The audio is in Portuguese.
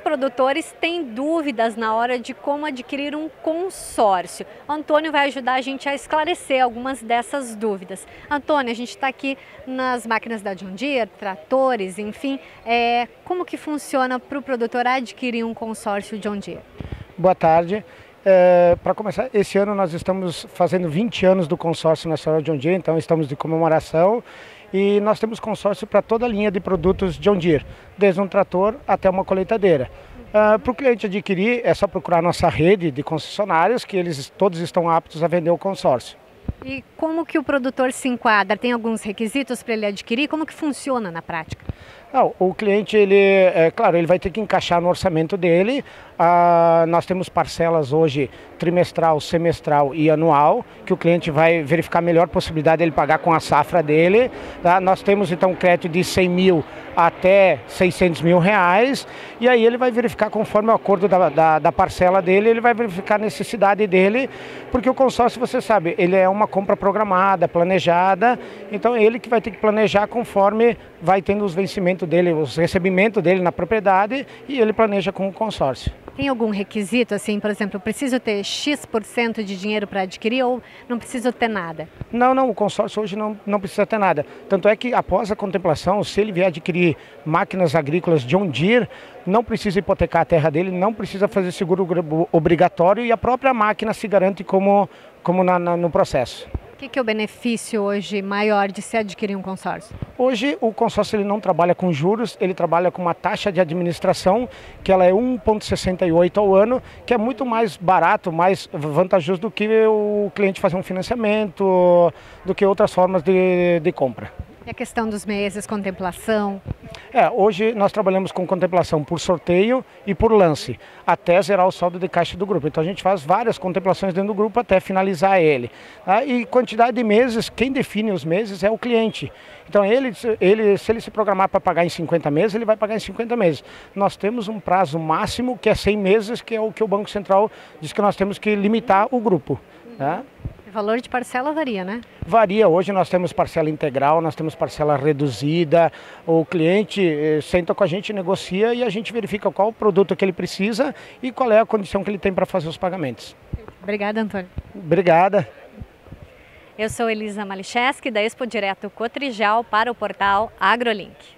produtores têm dúvidas na hora de como adquirir um consórcio. O Antônio vai ajudar a gente a esclarecer algumas dessas dúvidas. Antônio, a gente está aqui nas máquinas da John Deere, tratores, enfim. É, como que funciona para o produtor adquirir um consórcio John Deere? Boa tarde. É, Para começar, esse ano nós estamos fazendo 20 anos do consórcio nacional John Deere, então estamos de comemoração e nós temos consórcio para toda a linha de produtos John Deere, desde um trator até uma colheitadeira. Uh, para o cliente adquirir, é só procurar nossa rede de concessionários, que eles todos estão aptos a vender o consórcio. E como que o produtor se enquadra? Tem alguns requisitos para ele adquirir? Como que funciona na prática? Não, o cliente, ele, é claro, ele vai ter que encaixar no orçamento dele. Ah, nós temos parcelas hoje trimestral, semestral e anual, que o cliente vai verificar a melhor possibilidade dele pagar com a safra dele. Tá? Nós temos então crédito de 100 mil até 600 mil reais, e aí ele vai verificar conforme o acordo da, da, da parcela dele, ele vai verificar a necessidade dele, porque o consórcio, você sabe, ele é uma compra programada, planejada, então ele que vai ter que planejar conforme vai tendo os vencimentos dele, os recebimentos dele na propriedade, e ele planeja com o consórcio. Tem algum requisito, assim, por exemplo, preciso ter X% de dinheiro para adquirir ou não preciso ter nada? Não, não, o consórcio hoje não, não precisa ter nada. Tanto é que após a contemplação, se ele vier adquirir máquinas agrícolas John Deere, não precisa hipotecar a terra dele, não precisa fazer seguro obrigatório e a própria máquina se garante como, como na, na, no processo. O que, que, é o benefício hoje maior de se adquirir um consórcio? Hoje o consórcio ele não trabalha com juros, ele trabalha com uma taxa de administração que ela é 1,68 ao ano, que é muito mais barato, mais vantajoso do que o cliente fazer um financiamento, do que outras formas de, de compra. E a questão dos meses, contemplação? É, hoje nós trabalhamos com contemplação por sorteio e por lance, até zerar o saldo de caixa do grupo. Então a gente faz várias contemplações dentro do grupo até finalizar ele. Tá? E quantidade de meses, quem define os meses é o cliente. Então ele, ele se ele se programar para pagar em 50 meses, ele vai pagar em 50 meses. Nós temos um prazo máximo que é 100 meses, que é o que o Banco Central diz que nós temos que limitar o grupo. Tá? Valor de parcela varia, né? Varia. Hoje nós temos parcela integral, nós temos parcela reduzida. O cliente eh, senta com a gente, negocia e a gente verifica qual o produto que ele precisa e qual é a condição que ele tem para fazer os pagamentos. Obrigada, Antônio. Obrigada. Eu sou Elisa Malicheski, da Expo Direto Cotrijal para o portal AgroLink.